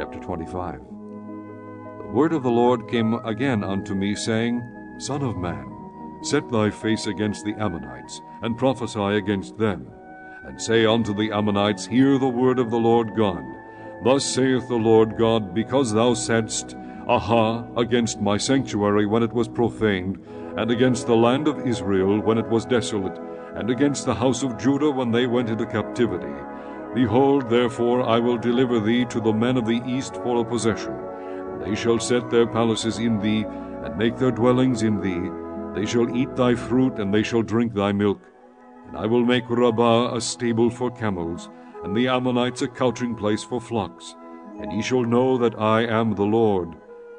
Chapter 25 The word of the Lord came again unto me, saying, Son of man, set thy face against the Ammonites, and prophesy against them, and say unto the Ammonites, Hear the word of the Lord God. Thus saith the Lord God, Because thou saidst, Aha, against my sanctuary when it was profaned, and against the land of Israel when it was desolate, and against the house of Judah when they went into captivity. Behold, therefore, I will deliver thee to the men of the east for a possession. They shall set their palaces in thee, and make their dwellings in thee. They shall eat thy fruit, and they shall drink thy milk. And I will make Rabbah a stable for camels, and the Ammonites a couching place for flocks. And ye shall know that I am the Lord.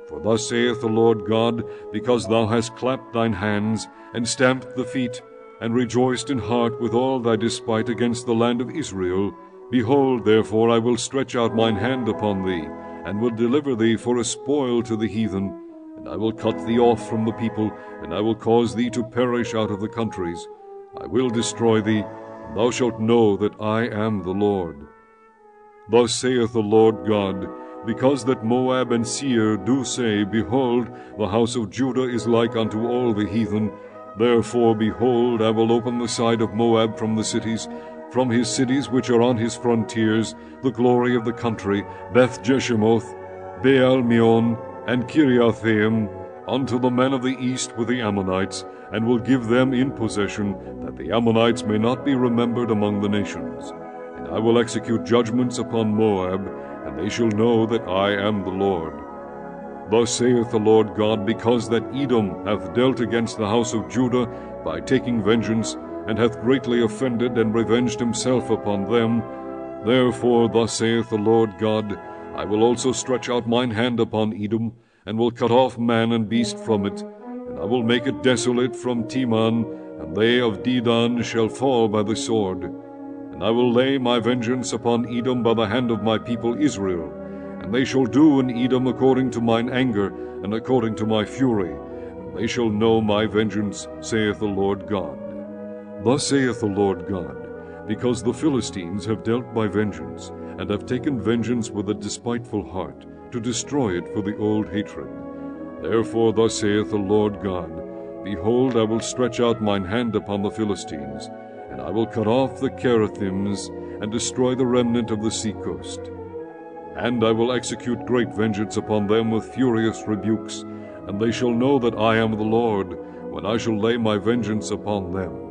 For thus saith the Lord God, Because thou hast clapped thine hands, and stamped the feet, and rejoiced in heart with all thy despite against the land of Israel, behold, therefore, I will stretch out mine hand upon thee, and will deliver thee for a spoil to the heathen, and I will cut thee off from the people, and I will cause thee to perish out of the countries. I will destroy thee, and thou shalt know that I am the Lord. Thus saith the Lord God, because that Moab and Seir do say, Behold, the house of Judah is like unto all the heathen. Therefore, behold, I will open the side of Moab from the cities, from his cities which are on his frontiers, the glory of the country, Beth Jeshimoth, Baal Meon, and Kiriathaim, unto the men of the east with the Ammonites, and will give them in possession, that the Ammonites may not be remembered among the nations. And I will execute judgments upon Moab, and they shall know that I am the Lord. Thus saith the Lord God, because that Edom hath dealt against the house of Judah by taking vengeance, and hath greatly offended and revenged himself upon them, therefore thus saith the Lord God, I will also stretch out mine hand upon Edom, and will cut off man and beast from it, and I will make it desolate from Teman, and they of Dedan shall fall by the sword. And I will lay my vengeance upon Edom by the hand of my people Israel, and they shall do in Edom according to mine anger, and according to my fury, and they shall know my vengeance, saith the Lord God. Thus saith the Lord God, because the Philistines have dealt by vengeance, and have taken vengeance with a despiteful heart, to destroy it for the old hatred. Therefore thus saith the Lord God, Behold, I will stretch out mine hand upon the Philistines, and I will cut off the Cherethims, and destroy the remnant of the seacoast. And I will execute great vengeance upon them with furious rebukes, and they shall know that I am the Lord, when I shall lay my vengeance upon them.